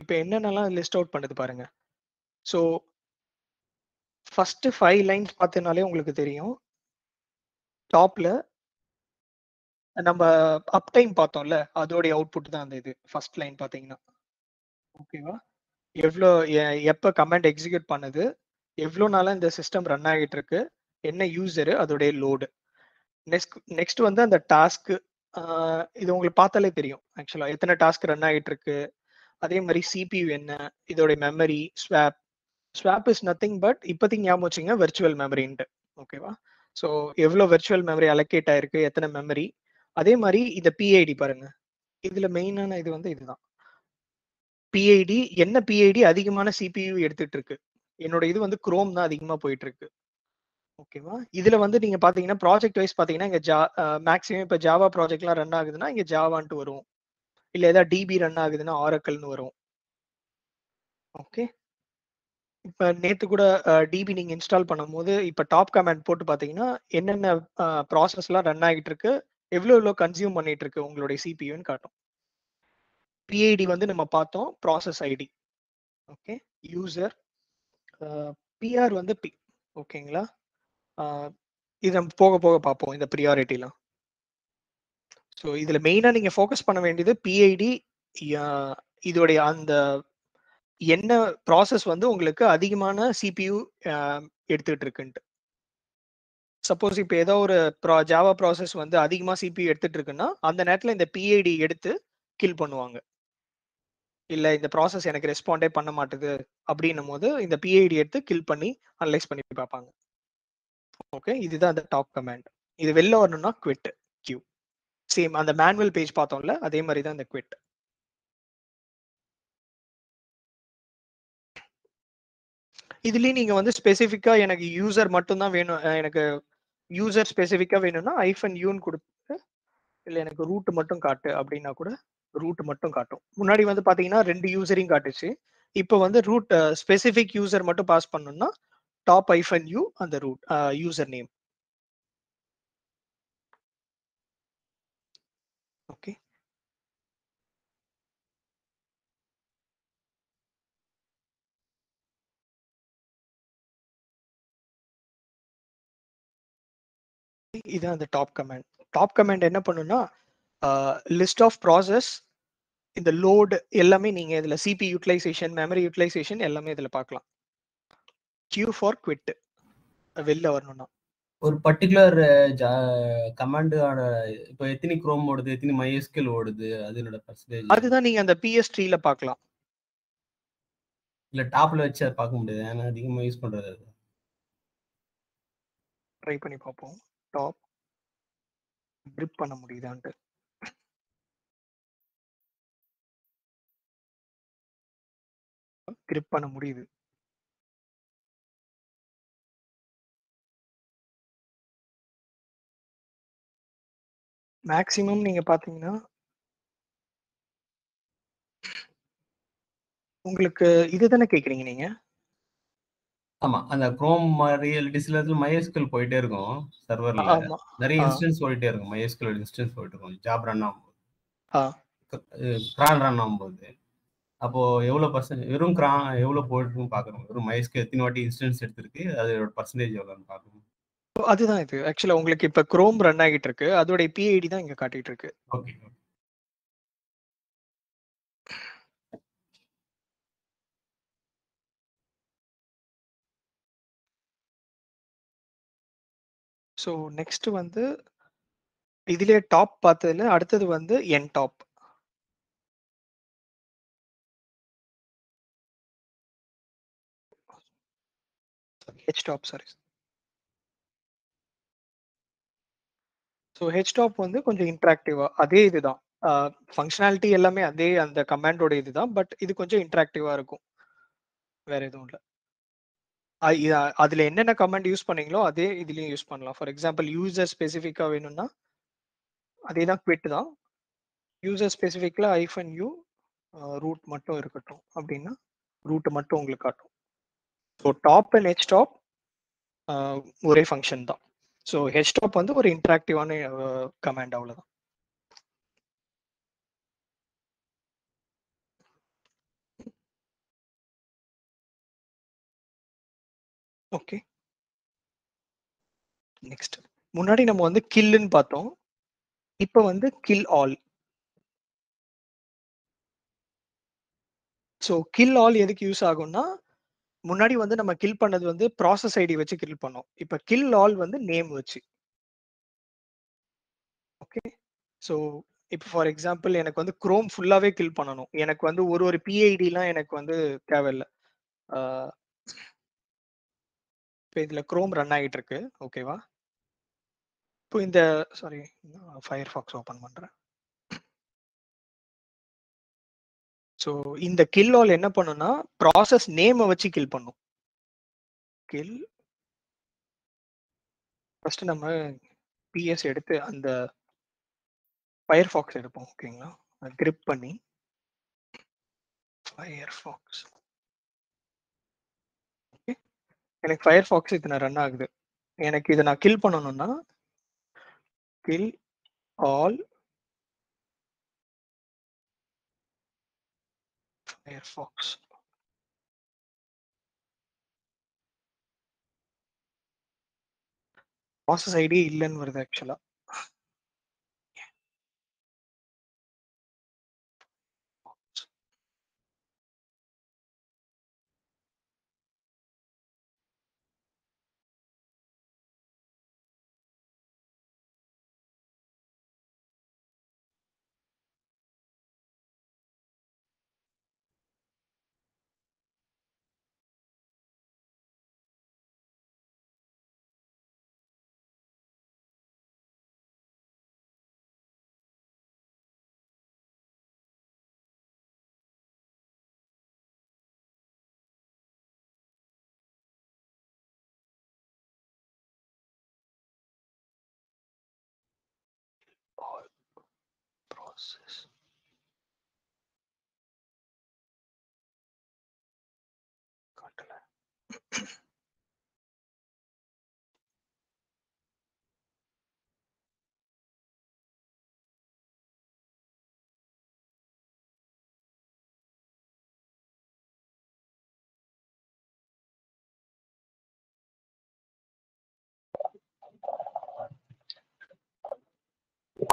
இப்போ என்னென்னலாம் லிஸ்ட் அவுட் பண்ணுது பாருங்க. ஸோ ஃபஸ்ட்டு ஃபைவ் லைன்ஸ் பார்த்தனாலே உங்களுக்கு தெரியும். டாப்பில் நம்ம அப் டைம் பார்த்தோம்ல அதோடைய அவுட்புட் தான் அந்த இது. ஃபர்ஸ்ட் லைன் பார்த்தீங்கன்னா. ஓகேவா எவ்வளோ எ- எப்போ கமெண்ட் எக்ஸிக்யூட் பண்ணுது? எவ்வளோ நாளாக இந்த சிஸ்டம் ரன் ஆகிட்டு இருக்கு? என்ன யூசரு அதோடைய லோடு நெக்ஸ்ட் நெக்ஸ்ட் வந்து அந்த டாஸ்க்கு இது உங்களுக்கு பார்த்தாலே தெரியும். ஆக்சுவலா எத்தனை டாஸ்க் ரன் ஆகிட்டு இருக்கு அதே மாதிரி சிபியூ என்ன? இதோடைய memory swap swap is nothing but இப்போதைக்கு ஞாபகம் வச்சுங்க வெர்ச்சுவல் மெமரின்ட்டு ஓகேவா ஸோ எவ்வளோ வெர்ச்சுவல் மெமரி அலோகேட் ஆயிருக்கு? எத்தனை மெமரி அதே மாதிரி இந்த பிஐடி பாருங்க. இதுல மெயினான இது வந்து இதுதான். பிஐடி என்ன பிஐடி அதிகமான சிபியூ எடுத்துட்டு இருக்கு என்னோட இது வந்து குரோம் தான் அதிகமாக போயிட்டு இருக்கு ஓகேவா? இதுல வந்து நீங்க பாத்தீங்கன்னா ப்ராஜெக்ட் வைஸ் பாத்தீங்கன்னா இங்க ஜா மேக்ஸிமம் இப்ப ஜாவா ப்ராஜெக்ட்லாம் ரன் ஆகுதுன்னா இங்க ஜாவான்ட்டு வரும். இல்ல ஏதாவது டிபி ரன் ஆகுதுன்னா ஆரக்கல்னு வரும். ஓகே? இப்ப நேத்து கூட டிபி நீங்க இன்ஸ்டால் பண்ணும்போது இப்ப டாப் கமெண்ட் போட்டு பாத்தீங்கன்னா என்னென்ன ப்ராசஸ்லாம் ரன் ஆகிட்டு இருக்கு எவ்வளோ எவ்வளோ கன்சியூம் பண்ணிட்டு இருக்கு உங்களுடைய சிபியூன்னு காட்டும். பிஐடி வந்து நம்ம பார்த்தோம் process ID okay? User PR வந்து பி ஓகேங்களா? இது நம்ம போக போக பார்ப்போம் இந்த ப்ரியாரிட்டிலாம் ஸோ இதில் மெயினாக நீங்கள் ஃபோக்கஸ் பண்ண வேண்டியது பிஐடி இதோடைய அந்த என்ன ப்ராசஸ் வந்து உங்களுக்கு அதிகமான சிபியூ எடுத்துக்கிட்டு இருக்குன்ட்டு. சப்போஸ் இப்போ ஏதோ ஒரு ப்ரா ஜாவா ப்ராசஸ் வந்து அதிகமாக சிபியூ எடுத்துட்டு இருக்குன்னா அந்த நேரத்தில் இந்த பிஐடி எடுத்து கில் பண்ணுவாங்க. இல்லை இந்த ப்ராசஸ் எனக்கு ரெஸ்பாண்டே பண்ண மாட்டுது அப்படின்னும் போது இந்த பிஐடி எடுத்து கில் பண்ணி அனலைஸ் பண்ணி பார்ப்பாங்க ஓகே? இதுதான் அந்த டாப் கமாண்ட். இது வெளில வரணும்னா குவிட் கியூ சேம் அந்த மேனுவல் பேஜ் பார்த்தோம்ல அதே மாதிரி தான் இந்த குவிட் இதுலயும் நீங்க வந்து ஸ்பெசிஃபிக்காக எனக்கு யூசர் மட்டும் தான் வேணும் எனக்கு யூசர் ஸ்பெசிஃபிக்காக வேணும்னா ஐஃபன் யூன்னு கொடுத்து இல்ல எனக்கு ரூட் மட்டும் காட்டு அப்படின்னா கூட ரூட் மட்டும் காட்டும். முன்னாடி வந்து பாத்தீங்கன்னா ரெண்டு யூசரையும் காட்டுச்சு. இப்போ வந்து ரூட் ஸ்பெசிஃபிக் யூசர் மட்டும் பாஸ் பண்ணணும்னா டாப் ஐஃபன் யூ அந்த ரூட் யூசர் நேம் ஓகே இது அந்த டாப் கமாண்ட் டாப் கமாண்ட் என்ன பண்ணுன்னா லிஸ்ட் ஆஃப் ப்ராசஸ் இந்த லோடு எல்லாமே நீங்க இதுல சிபி யூட்டிலைசேஷன் மெமரி யூட்டிலைசேஷன் எல்லாமே இதுல பார்க்கலாம் கியூ ஃபார் குவிட் வெளில வரணும்னா. ஒரு பர்டிகுலர் கமாண்டான இப்போ எத்தனை குரோம் ஓடுது எத்தனை மைஎஸ்கியூஎல் ஓடுது அதனோட பர்சன்டேஜ் அதுதான் நீங்க அந்த பிஎஸ் ட்ரீல பார்க்கலாம். இல்ல டாப்ல வச்சு அதை பார்க்க முடியாது. ஏன்னா அதிகமா யூஸ் பண்றது அது. ட்ரை பண்ணி பார்ப்போம். டாப் grip பண்ண முடியுதான்ட்டு. Grip பண்ண முடியுது. மேக்ஸிமம் நீங்க பாத்தீங்கன்னா உங்களுக்கு இதுதானே கேக்குறீங்க நீங்க? ஆமா. அந்த குரோம் மாதிரி இல்லாட்டி சில இடத்துல போயிட்டே இருக்கும் சர்வர்ல நிறைய. இன்ஸ்டன்ஸ் போயிட்டே இருக்கும். மைஎஸ்கியூஎல் இன்ஸ்டன்ஸ் போயிட்டு இருக்கும். ஜாப் ரன் ஆகும்போது. கிரான் ரன் ஆகும்போது. அப்போ எவ்வளவு பர்சன்ட் வெறும் கிரான் எவ்வளவு போயிட்டுருக்குன்னு பாக்குறோம் வெறும் மைஎஸ்கியூ எத்தனை வாட்டி இன்ஸ்டன்ஸ் எடுத்திருக்கு அதோட பர்சன்டேஜ் எவ்வளோன்னு பார்க்கணும் அதுதான் இது. ஆக்சுவலா உங்களுக்கு இப்ப குரோம் ரன் ஆகிட்டு இருக்கு அதோட பிஐடி தான் இங்க காட்டிட்டு இருக்கு ஸோ நெக்ஸ்ட் வந்து இதுலயே டாப் பார்த்ததுல அடுத்தது வந்து N top H top sorry so H top வந்து கொஞ்சம் இன்ட்ராக்டிவா அதே இதுதான். ஃபங்க்ஷனாலிட்டி எல்லாமே அதே அந்த கமாண்டோட இதுதான் பட் இது கொஞ்சம் இன்ட்ராக்டிவா இருக்கும். வேற எதுவும் இல்லை. அதில் அதுல என்னென்ன கமாண்ட் யூஸ் பண்ணீங்களோ அதே இதுலயும் யூஸ் பண்ணலாம். ஃபார் எக்ஸாம்பிள் யூசர் ஸ்பெசிஃபிக்கா வேணும்னா அதே தான். குவிட் தான் யூசர் ஸ்பெசிஃபிக்ல ஐஃபன் யூ ரூட் மட்டும் இருக்கட்டும். அப்படின்னா ரூட் மட்டும் உங்களுக்கு காட்டும். So top and H top ஒரே ஃபங்க்ஷன் தான். ஸோ ஹெச்டாப் வந்து ஒரு இன்ட்ராக்டிவான கமாண்ட் அவ்வளோதான் ஓகே நெக்ஸ்ட் முன்னாடி நம்ம வந்து கில்லுன்னு பார்த்தோம். இப்போ வந்து kill all so kill all எதுக்கு யூஸ் ஆகும்னா முன்னாடி வந்து நம்ம கில் பண்ணது வந்து ப்ராசஸ் ஐடி வச்சு கில் பண்ணோம். இப்போ கில் ஆல் வந்து நேம் வச்சு. ஓகே ஸோ இப்போ ஃபார் எக்ஸாம்பிள் எனக்கு வந்து குரோம் ஃபுல்லாகவே கில் பண்ணணும். எனக்கு வந்து ஒரு ஒரு பிஐடிலாம் எனக்கு வந்து தேவையில்லை. இப்போ இதில் குரோம் ரன் ஆகிட்டு இருக்கு ஓகேவா இப்போ இந்த சாரி ஃபயர் ஃபாக்ஸ் ஓப்பன் பண்ணுறேன் ஸோ இந்த கில் ஆல் என்ன பண்ணும்னா ப்ராசஸ் நேமை வச்சு கில் பண்ணும். கில் ஃபர்ஸ்ட் நம்ம பிஎஸ் எடுத்து அந்த ஃபயர் ஃபாக்ஸ் எடுப்போம் ஓகேங்களா கிரிப் பண்ணி. ஃபயர் ஃபாக்ஸ் ஓகே எனக்கு ஃபயர் ஃபாக்ஸ் இத்தனை ரன் ஆகுது. எனக்கு இதை நான் கில் பண்ணணும்னா kill all firefox. Process ID இல்லைன்னு வருது ஆக்சுவலா entonces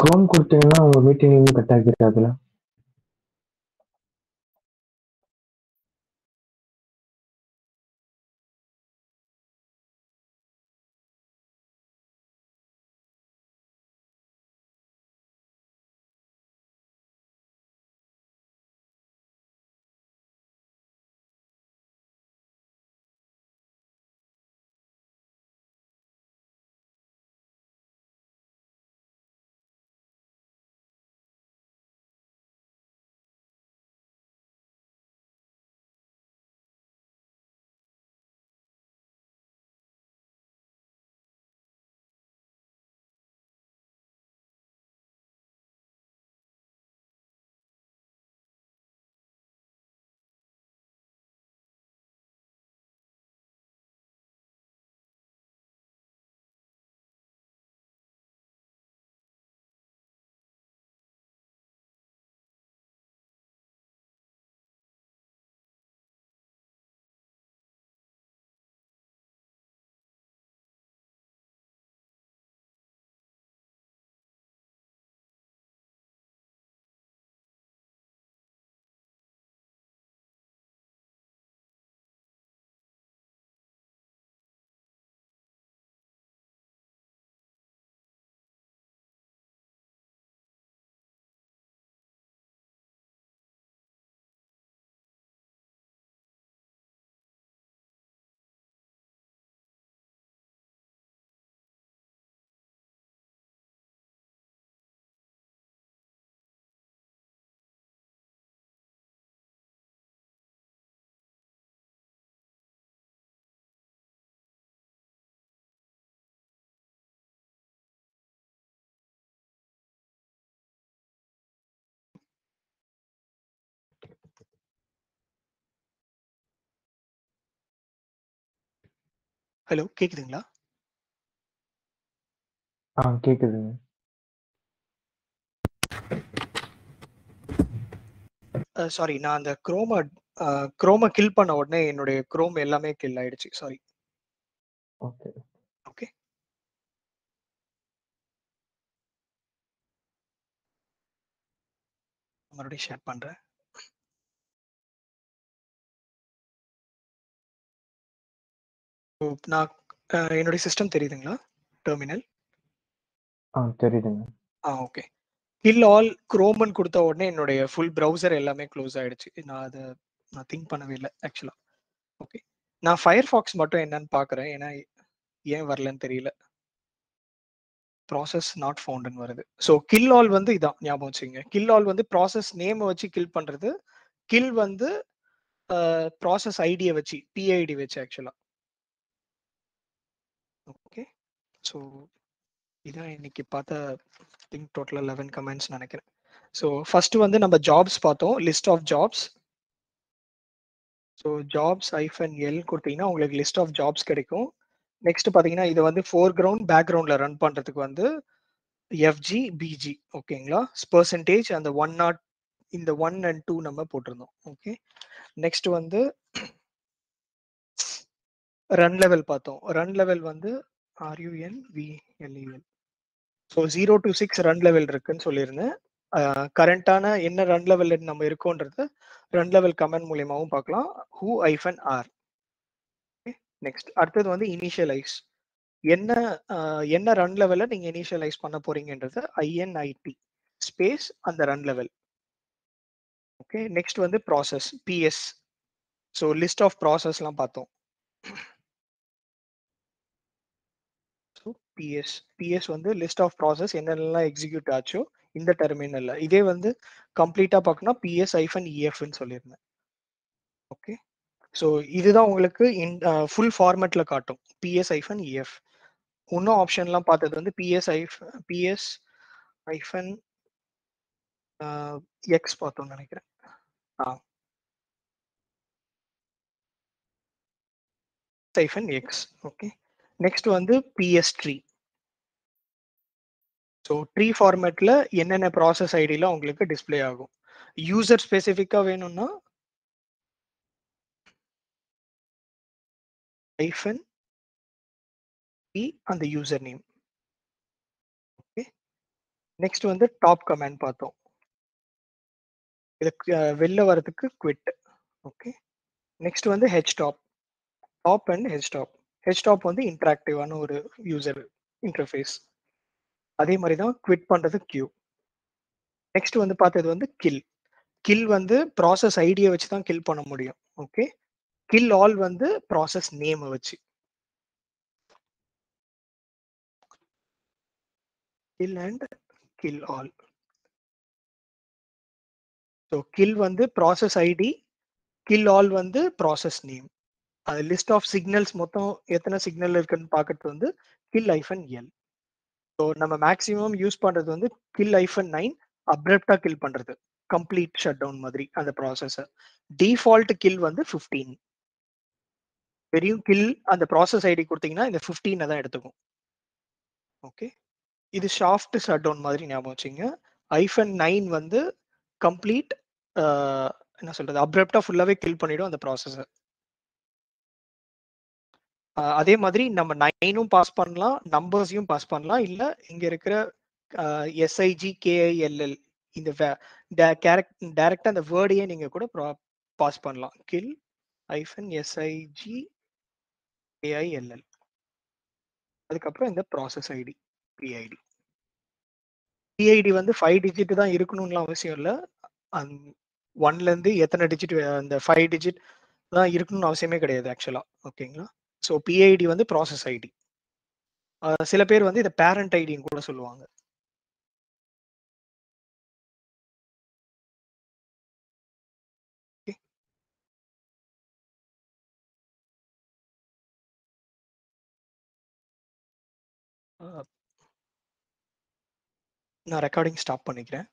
குரோம் கொடுத்தீங்கன்னா உங்க மீட்டிங் கட் ஆகிருக்காதுல? ஹலோ கேக்குதுங்களா? ஆ கேக்குதுங்க சாரி நான் அந்த குரோமா குரோமா கில் பண்ண உடனே என்னுடைய குரோம் எல்லாமே கில் ஆயிடுச்சு சாரி ஓகே. ஓகே மறுபடியும் ஷேர் பண்றேன். நான் என்னுடைய சிஸ்டம் தெரியுதுங்களா? டெர்மினல் ஆ தெரியுதுங்க. ஆ ஓகே கில் ஆல் குரோமன் கொடுத்த உடனே என்னுடைய ஃபுல் ப்ரௌசர் எல்லாமே க்ளோஸ் ஆயிடுச்சு. நான் அதை நான் திங்க் பண்ணவே இல்லை ஆக்சுவலா ஓகே நான் ஃபயர் ஃபாக்ஸ் மட்டும் என்னன்னு பார்க்குறேன் ஏன்னா ஏன் வரலன்னு தெரியல. ப்ராசஸ் நாட் ஃபவுண்ட்னு வருது. ஸோ கில் ஆல் வந்து இதான் ஞாபகம் வச்சுங்க கில் ஆல் வந்து ப்ராசஸ் நேமை வச்சு கில் பண்றது. கில் வந்து ப்ராசஸ் ஐடியை வச்சு பிஐடி வச்சு ஆக்சுவலா ஓகே ஸோ இதான் இன்னைக்கு பார்த்த திங்க் டோட்டலாக லெவன் கமெண்ட்ஸ் நினைக்கிறேன். ஸோ ஃபர்ஸ்ட் வந்து நம்ம ஜாப்ஸ் பார்த்தோம். List of jobs so jobs hyphen L கொடுத்தீங்கன்னா உங்களுக்கு லிஸ்ட் ஆஃப் ஜாப்ஸ் கிடைக்கும். நெக்ஸ்ட் பார்த்தீங்கன்னா இது வந்து ஃபோர் கிரவுண்ட் பேக்ரவுண்டில் ரன் பண்ணுறதுக்கு வந்து எஃப்ஜி பிஜி ஓகேங்களா? பர்சன்டேஜ் அந்த ஒன் நாட் இந்த ஒன் அண்ட் டூ நம்ம போட்டிருந்தோம். ஓகே நெக்ஸ்ட் வந்து ரன் லெவல் பார்த்தோம். ரன் லெவல் வந்து runlevel so zero to six run level இருக்குன்னு சொல்லியிருந்தேன். கரண்டான என்ன ரன் லெவல் நம்ம இருக்கோன்றது ரன் லெவல் கமெண்ட் மூலியமாகவும் பார்க்கலாம். ஹூ ஐஃபன் ஆர் நெக்ஸ்ட் அடுத்தது வந்து இனிஷியலைஸ் என்ன என்ன ரன் லெவலில் நீங்கள் இனிஷியலைஸ் பண்ண போறீங்கன்றது ஐஎன்ஐடி ஸ்பேஸ் அந்த ரன் லெவல் ஓகே நெக்ஸ்ட் வந்து process PS so list of ப்ராசஸ்லாம் பார்த்தோம் ஸோ பிஎஸ் பிஎஸ் வந்து லிஸ்ட் ஆஃப் ப்ராசஸ் என்னென்னலாம் எக்ஸிக்யூட் ஆச்சோ இந்த டெர்மினல்ல இதே வந்து கம்ப்ளீட்டா பார்க்கணும் பிஎஸ் ஐஃபன் இஎஃப்னு சொல்லியிருந்தேன். ஓகே ஸோ இதுதான் உங்களுக்கு இன் ஃபுல் ஃபார்மேட்ல காட்டும். பிஎஸ் ஐஃபன் இஎஃப் இன்னும் ஆப்ஷன்லாம் பார்த்தது வந்து PS hyphen PS hyphen X பார்த்தோம்னு நினைக்கிறேன். ஆ. ஐஃபன் எக்ஸ் ஓகே நெக்ஸ்ட் வந்து பிஎஸ் ட்ரீ ஸோ ட்ரீ ஃபார்மேட்டில் என்னென்ன ப்ராசஸ் ஐடியில் உங்களுக்கு டிஸ்ப்ளே ஆகும்? யூசர் ஸ்பெசிஃபிக்காக வேணும்னா ஐஃபன் பி அந்த யூசர் நேம் ஓகே நெக்ஸ்ட் வந்து டாப் கமெண்ட் பார்த்தோம். இது வெளில வரதுக்கு குவிட் ஓகே நெக்ஸ்ட் வந்து H top top and H top H top வந்து இன்ட்ராக்டிவான ஒரு யூசர் இன்டர்ஃபேஸ் அதே மாதிரி தான் குவிட் பண்ணுறது கியூ நெக்ஸ்ட் வந்து பார்த்தது வந்து கில் கில் வந்து ப்ராசஸ் ஐடியை வச்சு தான் கில் பண்ண முடியும். ஓகே கில் ஆல் வந்து ப்ராசஸ் நேமை வச்சு. Kill and kill all so kill வந்து ப்ராசஸ் ஐடி கில் ஆல் வந்து ப்ராசஸ் நேம் அது லிஸ்ட் ஆஃப் சிக்னல்ஸ் மொத்தம் எத்தனை சிக்னல் இருக்குன்னு பார்க்கறது வந்து கில் ஐஃபன் எல் ஸோ நம்ம மேக்ஸிமம் யூஸ் பண்ணுறது வந்து கில் ஐஃபன் நைன் அப்ரப்டா கில் பண்ணுறது கம்ப்ளீட் ஷட் டவுன் மாதிரி அந்த ப்ராசஸை டிஃபால்ட் கில் வந்து ஃபிஃப்டீன் வெறும் கில் அந்த ப்ராசஸ் ஐடி கொடுத்தீங்கன்னா இந்த ஃபிஃப்டீனை தான் எடுத்துக்கும். ஓகே இது ஷாஃப்ட் ஷட் டவுன் மாதிரி ஞாபகம் வச்சுங்க. ஐஃபன் நைன் வந்து கம்ப்ளீட் என்ன சொல்றது? அப்ரப்டா ஃபுல்லாவே கில் பண்ணிடும் அந்த ப்ராசஸை அதே மாதிரி நம்ம நைனும் பாஸ் பண்ணலாம் நம்பர்ஸையும் பாஸ் பண்ணலாம். இல்லை இங்க இருக்கிற எஸ்ஐஜி கேஐஎல்எல் இந்த டேரக்டாக அந்த வேர்டையே நீங்க கூட பாஸ் பண்ணலாம். கில் ஐஃபன் S I G A I L L அதுக்கப்புறம் இந்த process ID P I D P I D வந்து ஃபைவ் டிஜிட் தான் இருக்கணும்லாம் அவசியம் இல்லை. ஒன்ல இருந்து எத்தனை டிஜிட் அந்த ஃபைவ் டிஜிட் தான் இருக்கணும்னு அவசியமே கிடையாது ஆக்சுவலா ஓகேங்களா ஸோ பிஐடி வந்து ப்ராசஸ் ஐடி சில பேர் வந்து இதை பேரண்ட் ஐடின்னு கூட சொல்லுவாங்க. நான் ரெக்கார்டிங் ஸ்டாப் பண்ணிக்கிறேன்.